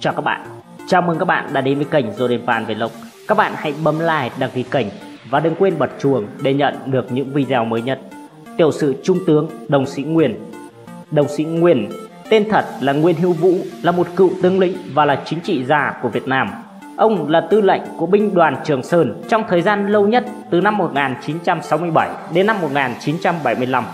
Chào các bạn, chào mừng các bạn đã đến với kênh Jodenvan Vlog Các bạn hãy bấm like, đăng ký kênh và đừng quên bật chuông để nhận được những video mới nhất. Tiểu sự Trung tướng Đồng sĩ Nguyên. Đồng sĩ Nguyên, tên thật là Nguyên Hữu Vũ, là một cựu tướng lĩnh và là chính trị gia của Việt Nam. Ông là tư lệnh của binh đoàn Trường Sơn trong thời gian lâu nhất từ năm 1967 đến năm 1975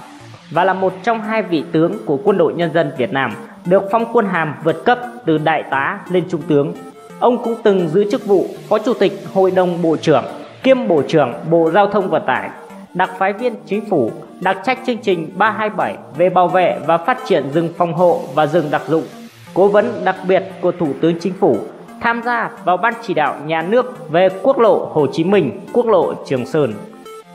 và là một trong hai vị tướng của quân đội nhân dân Việt Nam được phong quân hàm vượt cấp từ đại tá lên trung tướng. Ông cũng từng giữ chức vụ Phó Chủ tịch Hội đồng Bộ trưởng kiêm Bộ trưởng Bộ Giao thông Vận tải, đặc phái viên chính phủ, đặc trách chương trình 327 về bảo vệ và phát triển rừng phòng hộ và rừng đặc dụng, cố vấn đặc biệt của Thủ tướng Chính phủ, tham gia vào ban chỉ đạo nhà nước về quốc lộ Hồ Chí Minh, quốc lộ Trường Sơn.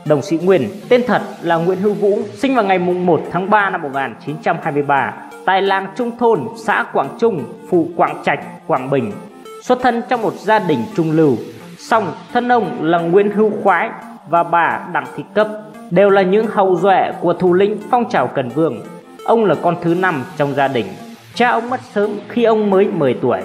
Đồng sĩ Nguyên, tên thật là Nguyễn Hữu Vũ, sinh vào ngày 1 tháng 3 năm 1923 tại làng Trung Thôn, xã Quảng Trung, phụ Quảng Trạch, Quảng Bình. Xuất thân trong một gia đình trung lưu, song thân ông là Nguyễn Hữu Khoái và bà Đặng Thị Cấp đều là những hậu duệ của thủ lĩnh phong trào Cần Vương. Ông là con thứ năm trong gia đình. Cha ông mất sớm khi ông mới 10 tuổi.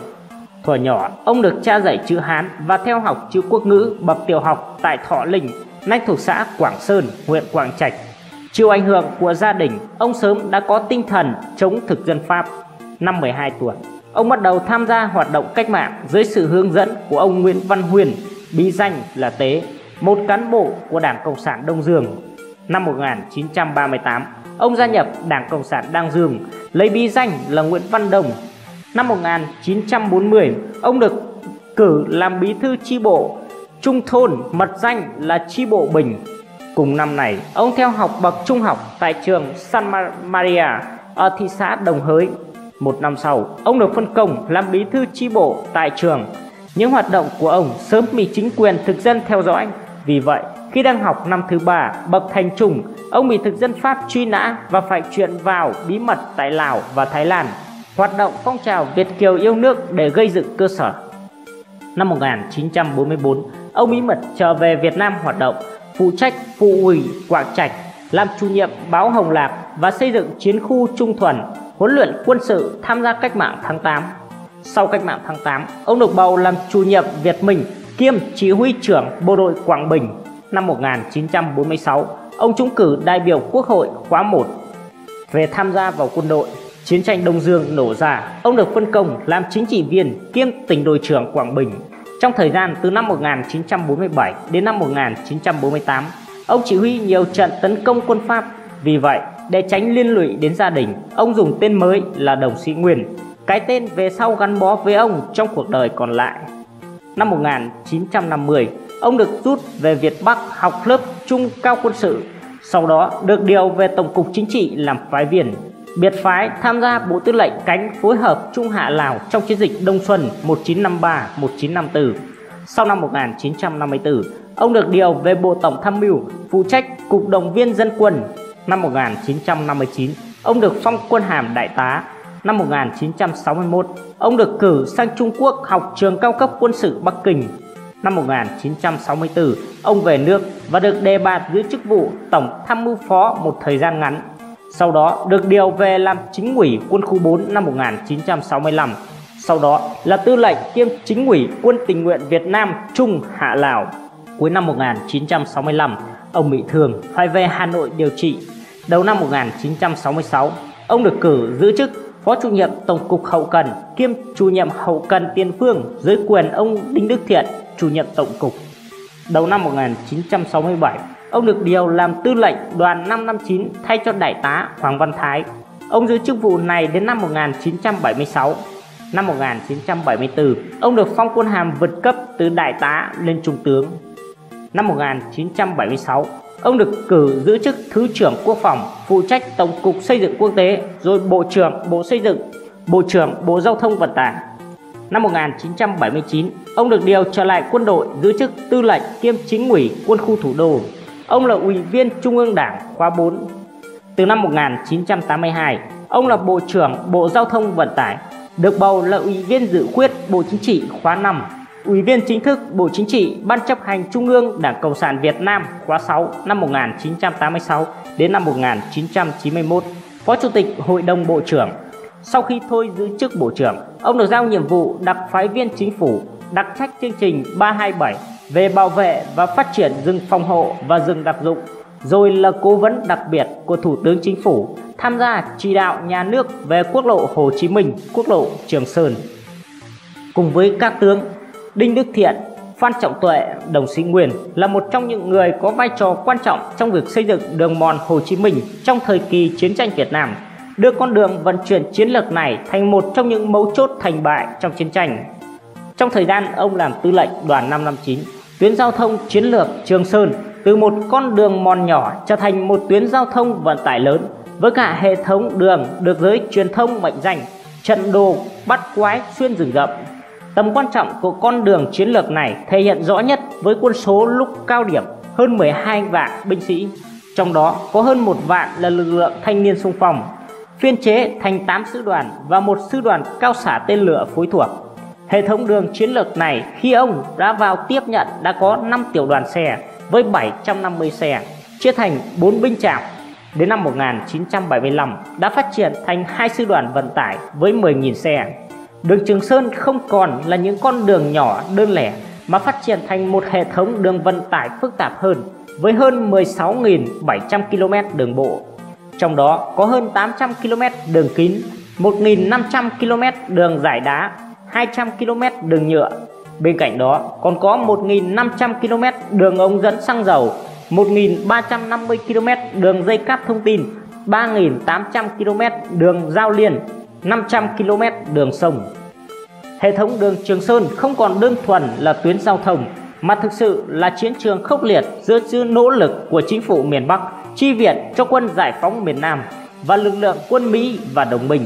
Thuở nhỏ, ông được cha dạy chữ Hán và theo học chữ quốc ngữ bậc tiểu học tại Thọ Linh, nay thuộc xã Quảng Sơn, huyện Quảng Trạch. Chịu ảnh hưởng của gia đình, ông sớm đã có tinh thần chống thực dân Pháp. Năm 12 tuổi, ông bắt đầu tham gia hoạt động cách mạng dưới sự hướng dẫn của ông Nguyễn Văn Huyền, bí danh là Tế, một cán bộ của Đảng Cộng sản Đông Dương. Năm 1938, ông gia nhập Đảng Cộng sản Đăng Dương, lấy bí danh là Nguyễn Văn Đồng. Năm 1940, ông được cử làm bí thư chi bộ Trung thôn mật danh là chi bộ Bình. Cùng năm này, ông theo học bậc trung học tại trường San Maria ở thị xã Đồng Hới. Một năm sau, ông được phân công làm bí thư chi bộ tại trường. Những hoạt động của ông sớm bị chính quyền thực dân theo dõi. Vì vậy, khi đang học năm thứ ba bậc thành trung, ông bị thực dân Pháp truy nã và phải chuyển vào bí mật tại Lào và Thái Lan. Hoạt động phong trào Việt Kiều yêu nước để gây dựng cơ sở. Năm 1944, ông bí mật trở về Việt Nam hoạt động, phụ trách phụ ủy Quảng Trạch, làm chủ nhiệm báo Hồng Lạc và xây dựng chiến khu Trung Thuần, huấn luyện quân sự tham gia cách mạng tháng 8. Sau cách mạng tháng 8, ông được bầu làm chủ nhiệm Việt Minh kiêm chỉ huy trưởng bộ đội Quảng Bình. Năm 1946, ông trúng cử đại biểu Quốc hội khóa 1 về tham gia vào quân đội. Chiến tranh Đông Dương nổ ra, ông được phân công làm chính trị viên kiêm tỉnh đội trưởng Quảng Bình trong thời gian từ năm 1947 đến năm 1948, ông chỉ huy nhiều trận tấn công quân Pháp. Vì vậy, để tránh liên lụy đến gia đình, ông dùng tên mới là Đồng Sĩ Nguyên, cái tên về sau gắn bó với ông trong cuộc đời còn lại. Năm 1950, ông được rút về Việt Bắc học lớp trung cao quân sự, sau đó được điều về Tổng cục Chính trị làm phái viên biệt phái tham gia Bộ Tư lệnh cánh phối hợp Trung Hạ Lào trong chiến dịch Đông Xuân 1953-1954. Sau năm 1954, ông được điều về Bộ Tổng Tham mưu, phụ trách Cục Động viên Dân quân. Năm 1959, ông được phong quân hàm đại tá. Năm 1961, ông được cử sang Trung Quốc học trường cao cấp quân sự Bắc Kinh. Năm 1964, ông về nước và được đề bạt giữ chức vụ Tổng Tham mưu phó một thời gian ngắn sau đó được điều về làm chính ủy quân khu 4 năm 1965. Sau đó là tư lệnh kiêm chính ủy quân tình nguyện Việt Nam Trung Hạ Lào. Cuối năm 1965, ông bị thương phải về Hà Nội điều trị. Đầu năm 1966, ông được cử giữ chức Phó chủ nhiệm Tổng cục Hậu cần kiêm chủ nhiệm Hậu cần Tiền phương dưới quyền ông Đinh Đức Thiện, chủ nhiệm Tổng cục. Đầu năm 1967, Ông được điều làm tư lệnh đoàn 559 thay cho đại tá Hoàng Văn Thái. Ông giữ chức vụ này đến năm 1976. Năm 1974, ông được phong quân hàm vượt cấp từ đại tá lên trung tướng. Năm 1976, ông được cử giữ chức Thứ trưởng Quốc phòng, phụ trách Tổng cục Xây dựng Quốc tế, rồi Bộ trưởng Bộ Xây dựng, Bộ trưởng Bộ Giao thông Vận tải. Năm 1979, ông được điều trở lại quân đội giữ chức tư lệnh kiêm chính ủy quân khu thủ đô Ông là ủy viên Trung ương Đảng khóa 4. Từ năm 1982, ông là Bộ trưởng Bộ Giao thông Vận tải, được bầu là ủy viên dự khuyết Bộ Chính trị khóa 5. Ủy viên chính thức Bộ Chính trị, Ban chấp hành Trung ương Đảng Cộng sản Việt Nam khóa 6 năm 1986 đến năm 1991, Phó Chủ tịch Hội đồng Bộ trưởng. Sau khi thôi giữ chức Bộ trưởng, ông được giao nhiệm vụ đặc phái viên chính phủ, đặc trách chương trình 327 về bảo vệ và phát triển rừng phòng hộ và rừng đặc dụng, rồi là cố vấn đặc biệt của Thủ tướng Chính phủ tham gia chỉ đạo nhà nước về quốc lộ Hồ Chí Minh, quốc lộ Trường Sơn. Cùng với các tướng Đinh Đức Thiện, Phan Trọng Tuệ, Đồng Sĩ Nguyên là một trong những người có vai trò quan trọng trong việc xây dựng đường mòn Hồ Chí Minh trong thời kỳ chiến tranh Việt Nam, đưa con đường vận chuyển chiến lược này thành một trong những mấu chốt thành bại trong chiến tranh. Trong thời gian ông làm tư lệnh đoàn 559, tuyến giao thông chiến lược Trường Sơn từ một con đường mòn nhỏ trở thành một tuyến giao thông vận tải lớn với cả hệ thống đường được giới truyền thông mệnh danh trận đồ bắt quái xuyên rừng rậm Tầm quan trọng của con đường chiến lược này thể hiện rõ nhất với quân số lúc cao điểm hơn 12 vạn binh sĩ, trong đó có hơn một vạn là lực lượng thanh niên xung phong, phiên chế thành 8 sư đoàn và một sư đoàn cao xả tên lửa phối thuộc. Hệ thống đường chiến lược này khi ông đã vào tiếp nhận đã có 5 tiểu đoàn xe với 750 xe, chia thành 4 binh trạm. Đến năm 1975 đã phát triển thành hai sư đoàn vận tải với 10.000 xe. Đường Trường Sơn không còn là những con đường nhỏ đơn lẻ mà phát triển thành một hệ thống đường vận tải phức tạp hơn với hơn 16.700 km đường bộ. Trong đó có hơn 800 km đường kín, 1.500 km đường giải đá, 200 km đường nhựa. Bên cạnh đó còn có 1.500 km đường ống dẫn xăng dầu, 1.350 km đường dây cáp thông tin, 3.800 km đường giao liên 500 km đường sông. Hệ thống đường Trường Sơn không còn đơn thuần là tuyến giao thông mà thực sự là chiến trường khốc liệt giữa sự nỗ lực của chính phủ miền Bắc chi viện cho quân giải phóng miền Nam và lực lượng quân Mỹ và đồng minh.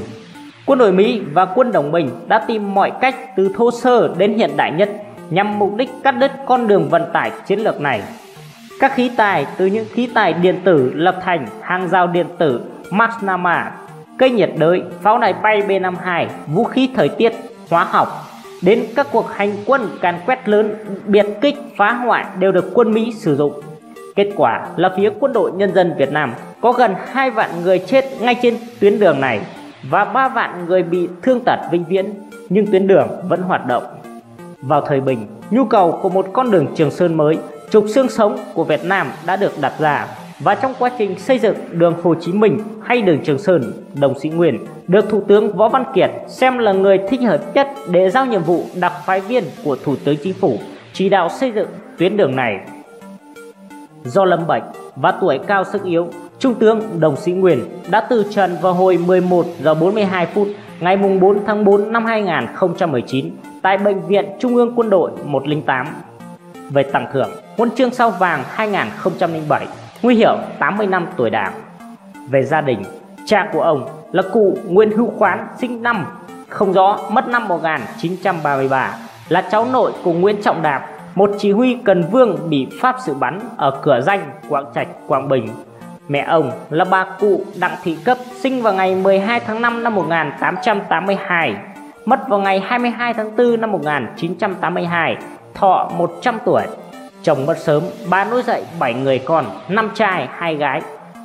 Quân đội Mỹ và quân đồng minh đã tìm mọi cách từ thô sơ đến hiện đại nhất nhằm mục đích cắt đứt con đường vận tải chiến lược này. Các khí tài từ những khí tài điện tử lập thành hàng rào điện tử Marsnama cây nhiệt đới, pháo đài bay B-52, vũ khí thời tiết, hóa học đến các cuộc hành quân càn quét lớn, biệt kích, phá hoại đều được quân Mỹ sử dụng. Kết quả là phía quân đội nhân dân Việt Nam có gần 2 vạn người chết ngay trên tuyến đường này và 3 vạn người bị thương tật vĩnh viễn, nhưng tuyến đường vẫn hoạt động. Vào thời bình, nhu cầu của một con đường Trường Sơn mới, trục xương sống của Việt Nam đã được đặt ra và trong quá trình xây dựng đường Hồ Chí Minh hay đường Trường Sơn, đồng sĩ Nguyên được Thủ tướng Võ Văn Kiệt xem là người thích hợp nhất để giao nhiệm vụ đặc phái viên của Thủ tướng Chính phủ chỉ đạo xây dựng tuyến đường này. Do lâm bệnh và tuổi cao sức yếu, Trung tướng Đồng Sĩ Nguyên đã từ trần vào hồi 11 giờ 42 phút ngày 4 tháng 4 năm 2019 tại Bệnh viện Trung ương Quân đội 108 về tặng thưởng huân chương sao vàng 2007 Nguy hiệu 80 năm tuổi đảng Về gia đình, cha của ông là cụ Nguyễn Hữu Khoán sinh năm không rõ mất năm 1933 là cháu nội của Nguyễn Trọng Đạp một chỉ huy cần vương bị Pháp xử bắn ở cửa danh Quảng Trạch, Quảng Bình. Mẹ ông là bà cụ Đặng Thị Cấp sinh vào ngày 12 tháng 5 năm 1882, mất vào ngày 22 tháng 4 năm 1982, thọ 100 tuổi. Chồng mất sớm, bà nuôi dạy 7 người con, 5 trai, 2 gái.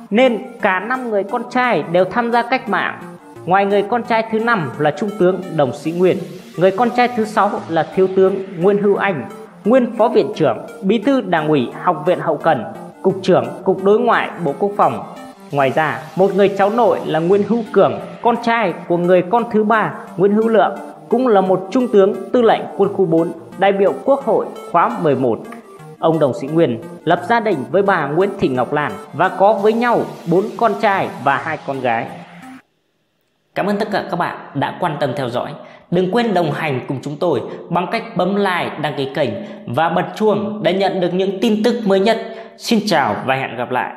Nên cả 5 người con trai đều tham gia cách mạng. Ngoài người con trai thứ năm là Trung tướng Đồng Sĩ Nguyên, người con trai thứ sáu là Thiếu tướng Nguyễn Hữu Anh, nguyên Phó Viện trưởng, Bí thư Đảng ủy Học viện Hậu cần, Cục trưởng Cục Đối ngoại Bộ Quốc phòng. Ngoài ra, một người cháu nội là Nguyễn Hữu Cường, con trai của người con thứ ba Nguyễn Hữu Lượng, cũng là một trung tướng tư lệnh quân khu 4, đại biểu Quốc hội khóa 11 Ông Đồng Sĩ Nguyên lập gia đình với bà Nguyễn Thị Ngọc Lan và có với nhau bốn con trai và hai con gái. Cảm ơn tất cả các bạn đã quan tâm theo dõi. Đừng quên đồng hành cùng chúng tôi bằng cách bấm like, đăng ký kênh và bật chuông để nhận được những tin tức mới nhất. Xin chào và hẹn gặp lại.